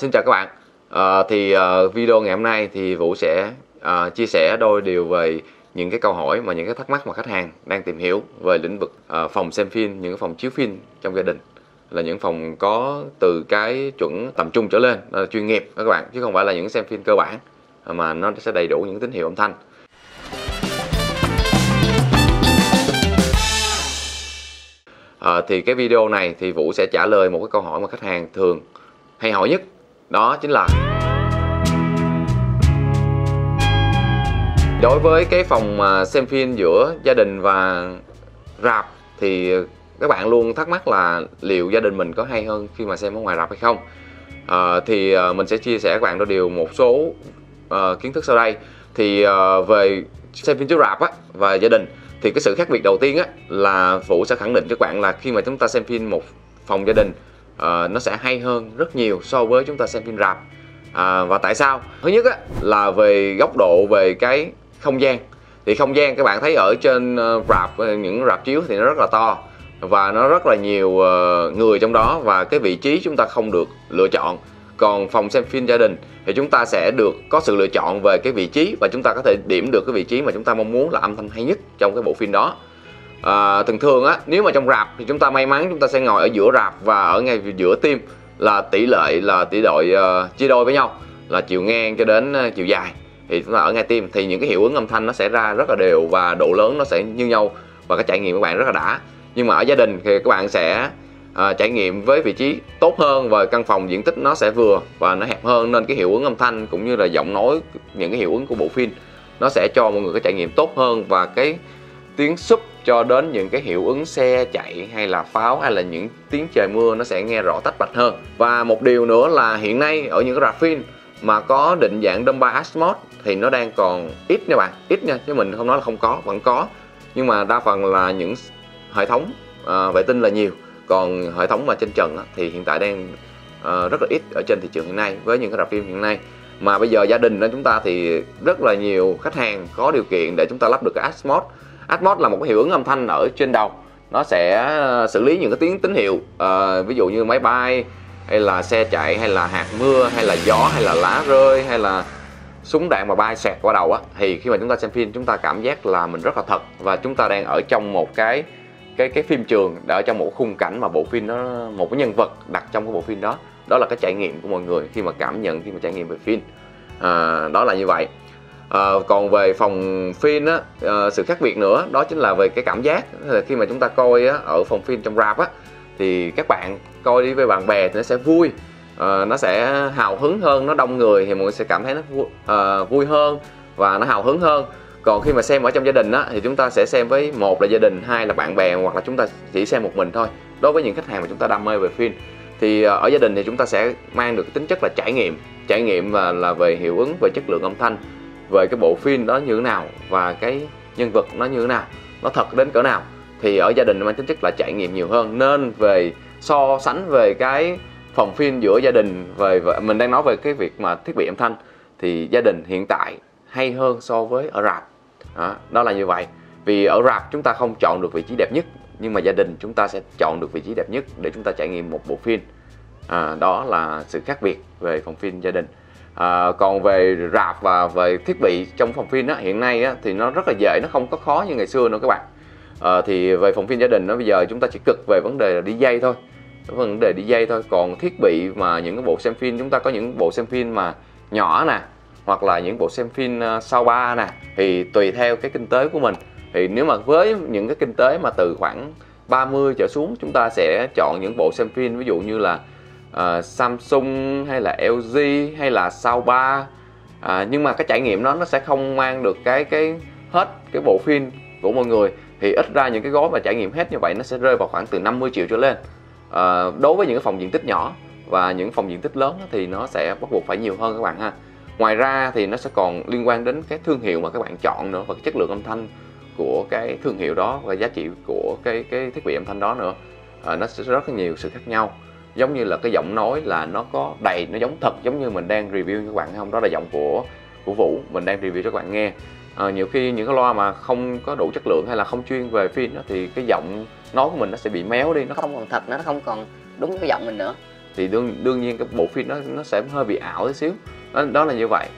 Xin chào các bạn. À, thì ờ, video ngày hôm nay thì Vũ sẽ ờ, chia sẻ đôi điều về những cái câu hỏi mà những cái thắc mắc mà khách hàng đang tìm hiểu về lĩnh vực ờ, phòng xem phim, những cái phòng chiếu phim trong gia đình là những phòng có từ cái chuẩn tầm trung trở lên là chuyên nghiệp các bạn chứ không phải là những xem phim cơ bản mà nó sẽ đầy đủ những tín hiệu âm thanh. À, thì cái video này thì Vũ sẽ trả lời một cái câu hỏi mà khách hàng thường hay hỏi nhất đó chính là đối với cái phòng mà xem phim giữa gia đình và rạp thì các bạn luôn thắc mắc là liệu gia đình mình có hay hơn khi mà xem ở ngoài rạp hay không? À, thì ờ, mình sẽ chia sẻ các bạn đôi điều một số uh, kiến thức sau đây. Thì uh, về xem phim chiếu rạp á và gia đình thì cái sự khác biệt đầu tiên á là Vũ sẽ khẳng định cho các bạn là khi mà chúng ta xem phim một phòng gia đình uh, nó sẽ hay hơn rất nhiều so với chúng ta xem phim rạp. À, và tại sao? Thứ nhất á, là về góc độ về cái không gian. Thì không gian các bạn thấy ở trên uh, rạp ờ, những rạp chiếu thì nó rất là to và nó rất là nhiều uh, người trong đó và cái vị trí chúng ta không được lựa chọn. Còn phòng xem phim gia đình thì chúng ta sẽ được có sự lựa chọn về cái vị trí và chúng ta có thể điểm được cái vị trí mà chúng ta mong muốn là âm thanh hay nhất trong cái bộ phim đó à, thường thường á nếu mà trong rạp thì chúng ta may mắn chúng ta sẽ ngồi ở giữa rạp và ở ngay giữa tim là tỷ lệ là tỷ đội uh, chia đôi với nhau là chiều ngang cho đến uh, chiều dài. Thì chúng ta ở ngay tim thì những cái hiệu ứng âm thanh nó sẽ ra rất là đều và độ lớn nó sẽ như nhau và cái trải nghiệm của bạn rất là đã. Nhưng mà ở gia đình thì các bạn sẽ uh, trải nghiệm với vị trí tốt hơn và căn phòng diện tích nó sẽ vừa và nó hẹp hơn. Nên cái hiệu ứng âm thanh cũng như là giọng nói những cái hiệu ứng của bộ phim nó sẽ cho mọi người cái trải nghiệm tốt hơn và cái tiếng súp cho đến những cái hiệu ứng xe chạy hay là pháo hay là những tiếng trời mưa nó sẽ nghe rõ tách bạch hơn. Và một điều nữa là hiện nay ở những cái rạp phim mà có định dạng Dolby Atmos thì nó đang còn ít nha bạn. Ít nha chứ mình không nói là không có vẫn có. Nhưng mà đa phần là những hệ thống à, vệ tinh là nhiều. Còn hệ thống mà trên trần á, thì hiện tại đang à, rất là ít ở trên thị trường hiện nay với những cái rạp phim hiện nay. Mà bây giờ gia đình đó chúng ta thì rất là nhiều khách hàng có điều kiện để chúng ta lắp được cái Atmos Atmos là một cái hiệu ứng âm thanh ở trên đầu. Nó sẽ ờ, xử lý những cái tiếng tín hiệu à, ví dụ như máy bay hay là xe chạy hay là hạt mưa hay là gió hay là lá rơi hay là súng đạn mà bay xẹt qua đầu á. Thì khi mà chúng ta xem phim chúng ta cảm giác là mình rất là thật và chúng ta đang ở trong một cái cái cái phim trường ở trong một khung cảnh mà bộ phim nó một cái nhân vật đặt trong cái bộ phim đó. Đó là cái trải nghiệm của mọi người khi mà cảm nhận khi mà trải nghiệm về phim. À, đó là như vậy à, còn về phòng phim á à, sự khác biệt nữa đó chính là về cái cảm giác. Khi mà chúng ta coi á, ở phòng phim trong rạp á thì các bạn coi đi với bạn bè thì nó sẽ vui. À, nó sẽ hào hứng hơn nó đông người thì mọi người sẽ cảm thấy nó vui, à, vui hơn và nó hào hứng hơn. Còn khi mà xem ở trong gia đình á thì chúng ta sẽ xem với một là gia đình hai là bạn bè hoặc là chúng ta chỉ xem một mình thôi. Đối với những khách hàng mà chúng ta đam mê về phim thì ở gia đình thì chúng ta sẽ mang được tính chất là trải nghiệm. Trải nghiệm và là về hiệu ứng về chất lượng âm thanh về cái bộ phim đó như thế nào và cái nhân vật nó như thế nào nó thật đến cỡ nào thì ở gia đình mang tính chất là trải nghiệm nhiều hơn. Nên về so sánh về cái phòng phim giữa gia đình về mình đang nói về cái việc mà thiết bị âm thanh thì gia đình hiện tại hay hơn so với ở rạp. Đó, đó là như vậy. Vì ở rạp chúng ta không chọn được vị trí đẹp nhất nhưng mà gia đình chúng ta sẽ chọn được vị trí đẹp nhất để chúng ta trải nghiệm một bộ phim. À, đó là sự khác biệt về phòng phim gia đình à, còn về rạp và về thiết bị trong phòng phim á, hiện nay á, thì nó rất là dễ nó không có khó như ngày xưa nữa các bạn. À, thì về phòng phim gia đình nó bây giờ chúng ta chỉ cực về vấn đề là đi dây thôi. Vấn đề đi dây thôi. Còn thiết bị mà những cái bộ xem phim chúng ta có những bộ xem phim mà nhỏ nè hoặc là những bộ xem phim ờ, sau ba nè thì tùy theo cái kinh tế của mình. Thì nếu mà với những cái kinh tế mà từ khoảng 30 trở xuống chúng ta sẽ chọn những bộ xem phim ví dụ như là uh, Samsung hay là LG hay là Sauba à, ờ, nhưng mà cái trải nghiệm đó nó sẽ không mang được cái cái hết cái bộ phim của mọi người. Thì ít ra những cái gói mà trải nghiệm hết như vậy nó sẽ rơi vào khoảng từ 50 triệu trở lên. À, đối với những cái phòng diện tích nhỏ và những phòng diện tích lớn thì nó sẽ bắt buộc phải nhiều hơn các bạn ha. Ngoài ra thì nó sẽ còn liên quan đến cái thương hiệu mà các bạn chọn nữa và cái chất lượng âm thanh của cái thương hiệu đó và giá trị của cái cái thiết bị âm thanh đó nữa. À, nó sẽ rất là nhiều sự khác nhau giống như là cái giọng nói là nó có đầy nó giống thật giống như mình đang review cho các bạn không? Đó là giọng của của vũ mình đang review cho các bạn nghe. À, nhiều khi những cái loa mà không có đủ chất lượng hay là không chuyên về phim đó thì cái giọng nói của mình nó sẽ bị méo đi nó không còn thật nữa nó không còn đúng cái giọng mình nữa. Thì đương đương nhiên cái bộ phim nó nó sẽ hơi bị ảo tí xíu. Đó, đó là như vậy.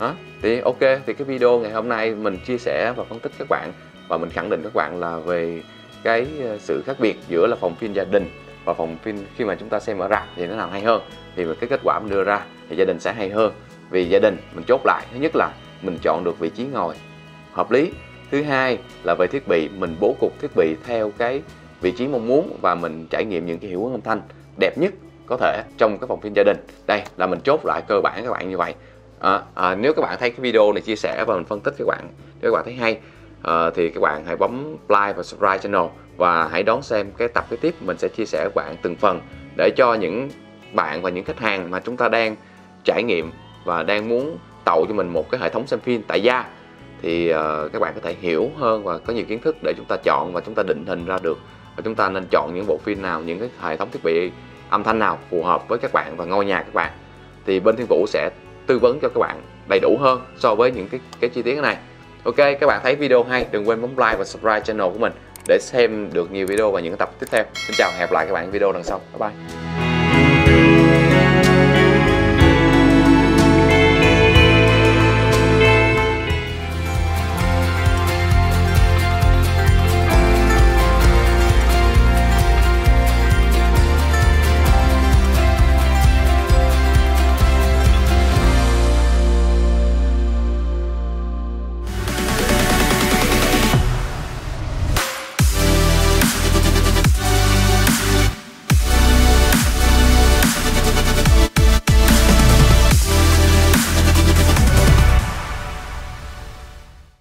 Đó thì ok thì cái video ngày hôm nay mình chia sẻ và phân tích các bạn và mình khẳng định các bạn là về cái ờ, sự khác biệt giữa là phòng phim gia đình và phòng phim khi mà chúng ta xem ở rạp thì nó làm hay hơn. Thì cái kết quả mình đưa ra thì gia đình sẽ hay hơn. Vì gia đình mình chốt lại thứ nhất là mình chọn được vị trí ngồi hợp lý. Thứ hai là về thiết bị mình bố cục thiết bị theo cái vị trí mong muốn và mình trải nghiệm những cái hiệu ứng âm thanh đẹp nhất có thể trong cái phòng phim gia đình. Đây là mình chốt lại cơ bản các bạn như vậy. À, à, nếu các bạn thấy cái video này chia sẻ và mình phân tích các bạn nếu các bạn thấy hay à, thì các bạn hãy bấm like và subscribe channel và hãy đón xem cái tập kế tiếp mình sẽ chia sẻ các bạn từng phần để cho những bạn và những khách hàng mà chúng ta đang trải nghiệm và đang muốn tạo cho mình một cái hệ thống xem phim tại gia. Thì uh, các bạn có thể hiểu hơn và có nhiều kiến thức để chúng ta chọn và chúng ta định hình ra được và chúng ta nên chọn những bộ phim nào những cái hệ thống thiết bị âm thanh nào phù hợp với các bạn và ngôi nhà các bạn. Thì bên thiên vũ sẽ tư vấn cho các bạn đầy đủ hơn so với những cái cái chi tiết này ok, các bạn thấy video hay. Đừng quên bấm like và subscribe channel của mình để xem được nhiều video và những tập tiếp theo. Xin chào hẹn gặp lại các bạn video lần sau. Bye bye.